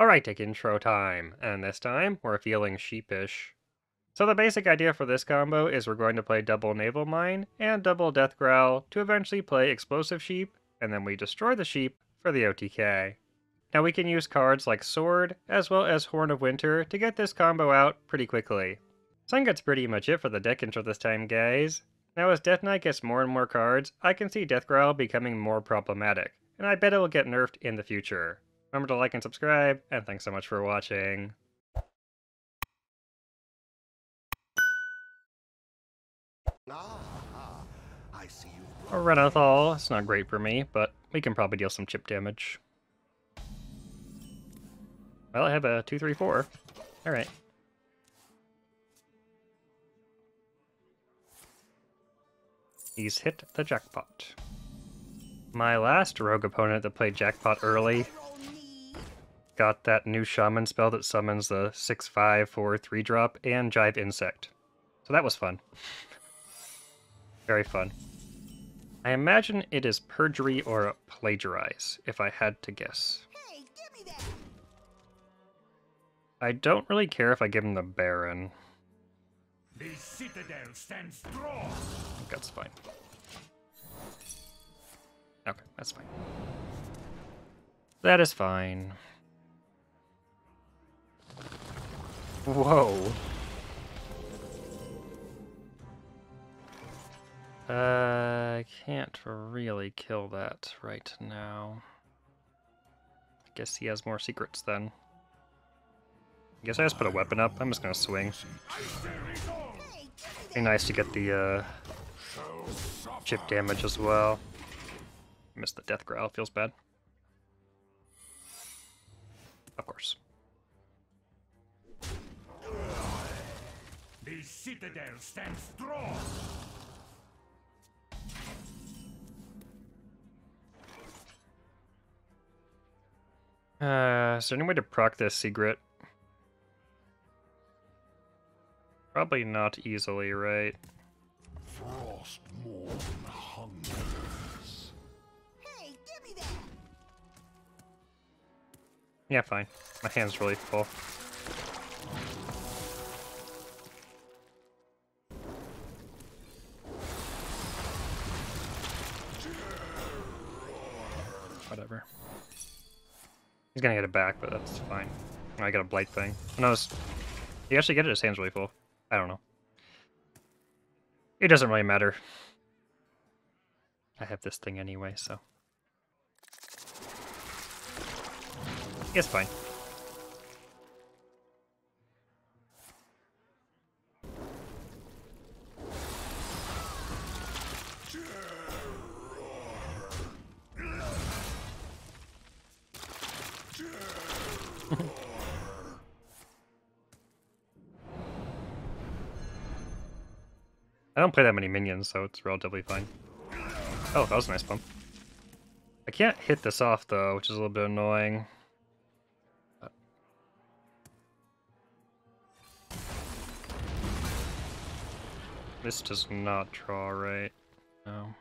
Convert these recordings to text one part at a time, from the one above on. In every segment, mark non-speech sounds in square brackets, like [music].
Alright, take intro time, and this time we're feeling sheepish. So the basic idea for this combo is we're going to play double Naval Mine and double Death Growl to eventually play Explosive Sheep, and then we destroy the sheep for the OTK. Now we can use cards like Sword, as well as Horn of Winter to get this combo out pretty quickly. So I think that's pretty much it for the deck intro this time, guys. Now as Death Knight gets more and more cards, I can see Death Growl becoming more problematic, and I bet it will get nerfed in the future. Remember to like and subscribe, and thanks so much for watching. Ah, I see you. A Renathal, it's not great for me, but we can probably deal some chip damage. Well, I have a 2-3-4. Alright. He's hit the jackpot. My last rogue opponent that played jackpot early got that new shaman spell that summons the 6-5 for 3 drop and Jive Insect. So that was fun. [laughs] Very fun. I imagine it is perjury or plagiarize, if I had to guess. Hey, give me that. I don't really care if I give him the Baron. The citadel stands strong. I think that's fine. Okay, that's fine. That is fine. Whoa. Uh, I can't really kill that right now. I guess he has more secrets then. I guess I just put a weapon up. I'm just gonna swing. Be nice to get the uh, chip damage as well. Missed the death growl. Feels bad. Of course. Citadel stands strong. Uh, is there any way to proc this secret? Probably not easily, right? Frostmourne hungers. Hey, give me that. Yeah, fine. My hand's really full. He's gonna get it back, but that's fine. I got a blight thing. No, it's... you actually get it. His hand's really full. I don't know. It doesn't really matter. I have this thing anyway, so. It's fine. Don't play that many minions, so it's relatively fine. Oh, that was a nice bump. I can't hit this off, though, which is a little bit annoying. This does not draw right. No.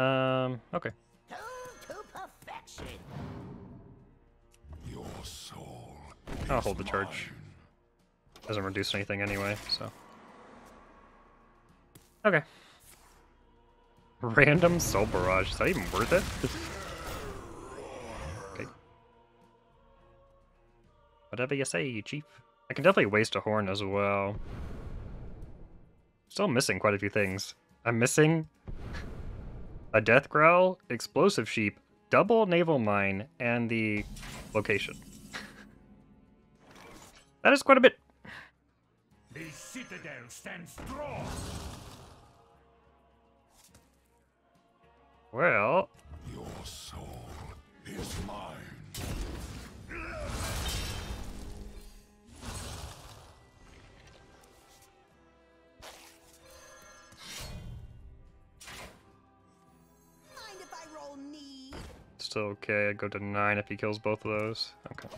Um, okay. Tuned to perfection. Your soul. I'll hold the charge. Doesn't reduce anything anyway, so. Okay. Random Soul Barrage. Is that even worth it? okay. Whatever you say, you Chief. I can definitely waste a horn as well. Still missing quite a few things. I'm missing a Death Growl, Explosive Sheep, Double Naval Mine, and the location. that is quite a bit. The citadel stands strong. Well, Your soul is mine. Mind if I roll knee? still okay. I'd go to 9 if he kills both of those. Okay.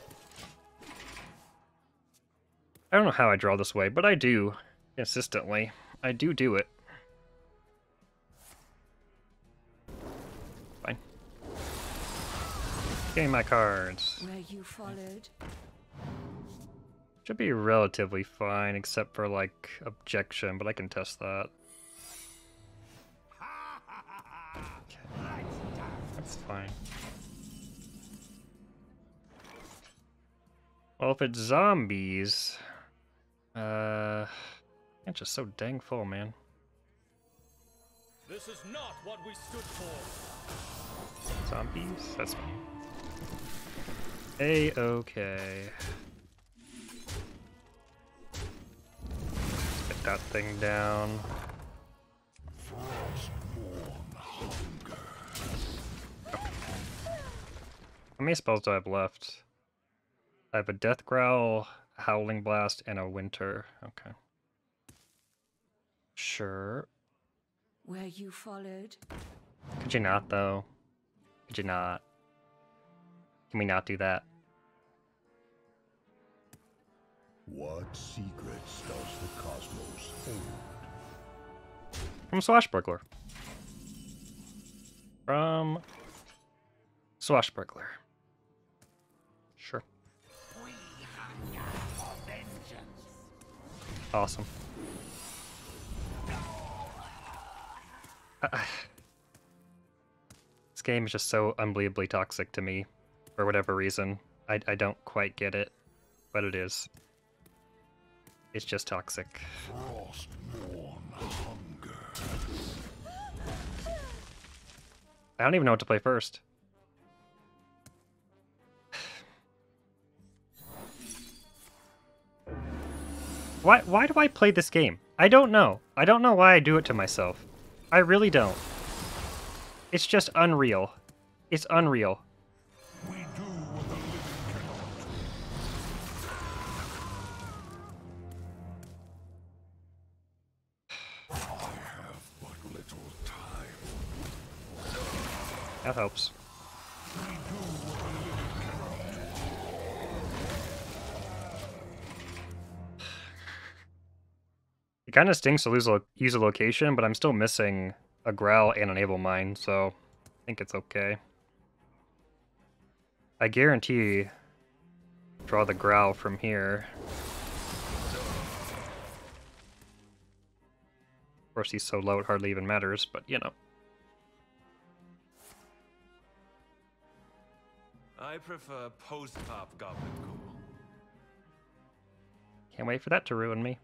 I don't know how I draw this way, but I do. Consistently. I do do it. Fine. Game my cards. Where you followed. Should be relatively fine, except for like objection, but I can test that. Okay. [laughs] That's fine. Well, if it's zombies, uh, it's just so dang full, man. This is not what we stood for. Zombies? That's me. A okay. Get that thing down. How many spells do I have left? I have a Death Growl, a Howling Blast, and a Winter. Okay. Sure. Where you followed. Could you not, though? Could you not? Can we not do that? What secrets does the cosmos hold? From Swashbuckler. From Swashbuckler. Sure. Awesome. Uh, [sighs] this game is just so unbelievably toxic to me, for whatever reason. I, I don't quite get it, but it is. It's just toxic. I don't even know what to play first. [sighs] Why why do I play this game? I don't know. I don't know why I do it to myself. I really don't. It's just unreal. It's unreal. That helps. It kind of stinks to lose a, use a location, but I'm still missing a growl and a naval mine, so I think it's okay. I guarantee draw the growl from here. Of course, he's so low it hardly even matters, but you know. I prefer post-pop Goblin Cool. Can't wait for that to ruin me.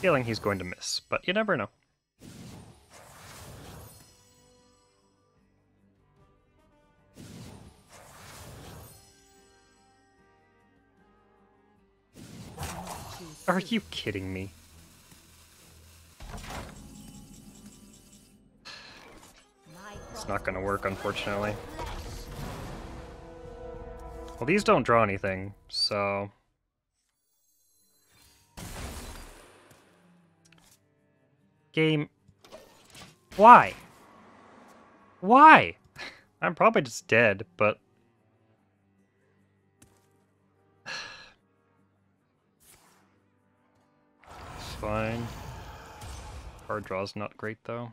Feeling he's going to miss, but you never know. Are you kidding me? Not gonna work, unfortunately. Well, these don't draw anything, so... Game... Why? Why? [laughs] I'm probably just dead, but... [sighs] It's fine. Hard draw's not great, though.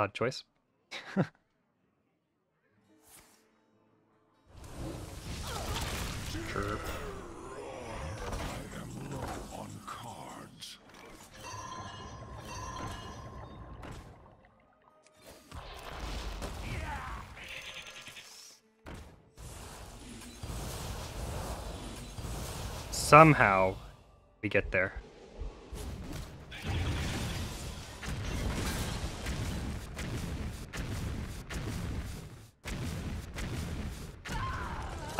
Odd choice. sure. I am low on cards. Somehow, we get there.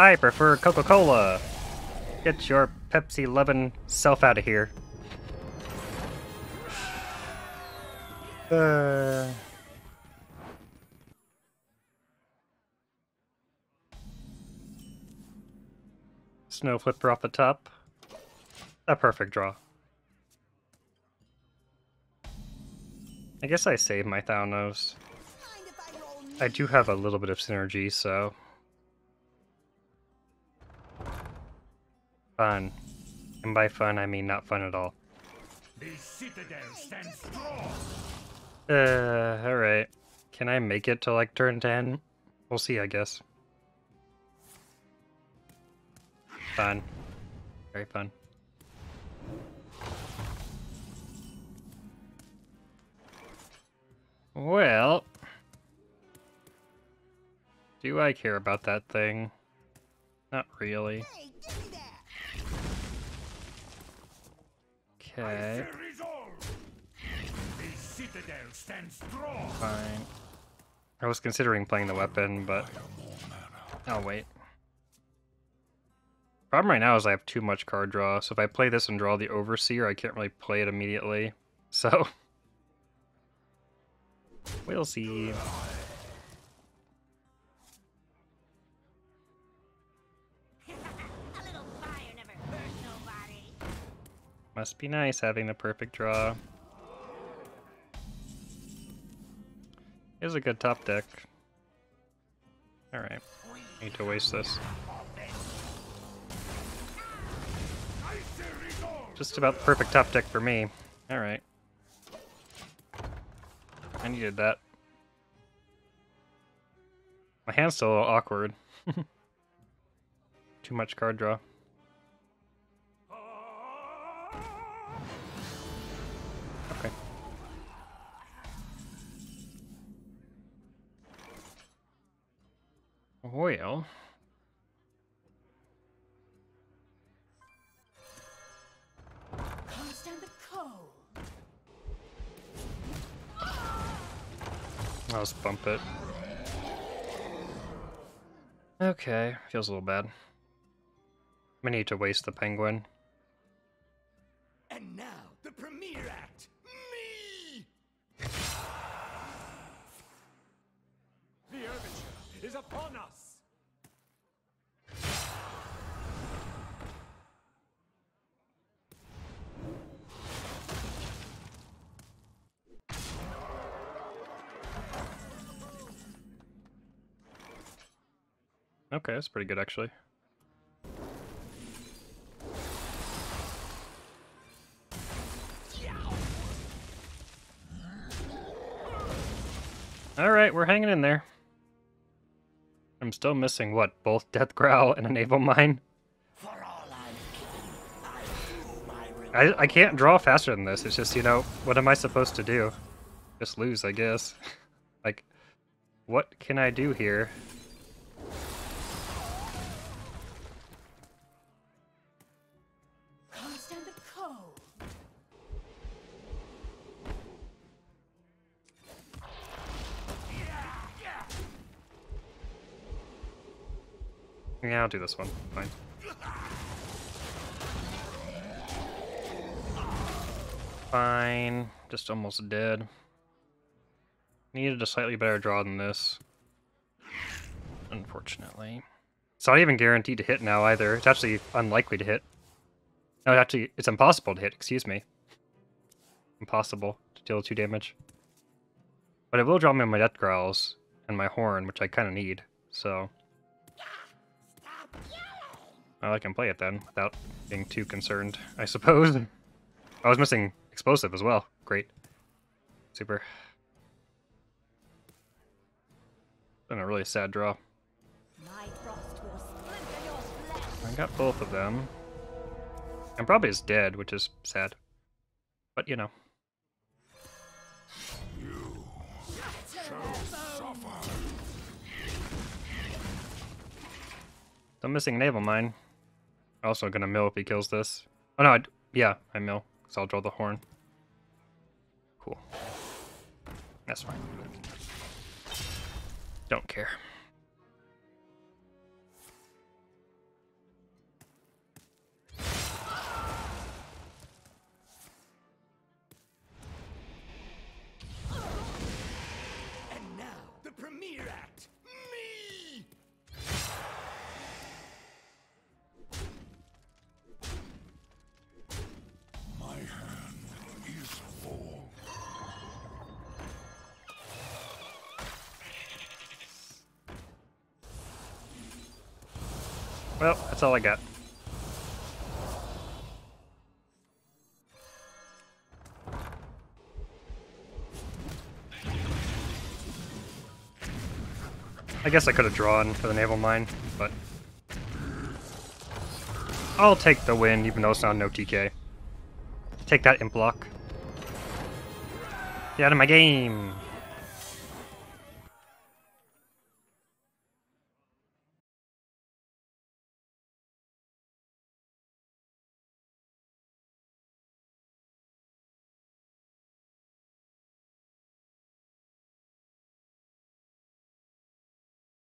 I prefer Coca-Cola. Get your Pepsi loving self out of here. Uh... Snowflipper off the top. A perfect draw. I guess I saved my Thanos. Mind if I roll I do have a little bit of synergy, so... Fun. And by fun, I mean not fun at all. The citadel stands strong. Uh, alright. Can I make it to like turn 10? We'll see, I guess. Fun. Very fun. Well... Do I care about that thing? Not really. Okay, The resolve. The citadel stands strong. fine. I was considering playing the weapon, but... Oh, wait. Problem right now is I have too much card draw, so if I play this and draw the Overseer, I can't really play it immediately. [laughs] So... We'll see. Must be nice having the perfect draw. Is a good top deck. Alright. Need to waste this. Just about the perfect top deck for me. Alright. I needed that. My hand's still a little awkward. [laughs] Too much card draw. Well, Can't stand the cold. I'll just bump it. Okay, feels a little bad. I need to waste the penguin. Okay, that's pretty good actually. Alright, we're hanging in there. I'm still missing, what, both Death Growl and a Naval Mine? I, I can't draw faster than this. It's just, you know, what am I supposed to do? Just lose, I guess. [laughs] like, what can I do here? Yeah, I'll do this one. Fine. Fine. Just almost dead. Needed a slightly better draw than this. Unfortunately. It's not even guaranteed to hit now either. It's actually unlikely to hit. No, actually, it's impossible to hit, excuse me. Impossible to deal two damage. But it will draw me my Death Growls and my Horn, which I kind of need, so... Well, I can play it then, without being too concerned, I suppose. I was missing explosive as well. Great. Super. Been a really sad draw. I got both of them. And probably is dead, which is sad. But you know. I'm missing Naval Mine. Also gonna mill if he kills this. Oh no, I, yeah, I mill. Because I'll draw the horn. Cool. That's fine. Don't care. Well, that's all I got. I guess I could have drawn for the naval mine, but I'll take the win, even though it's not no TK. Take that imp block. Get out of my game.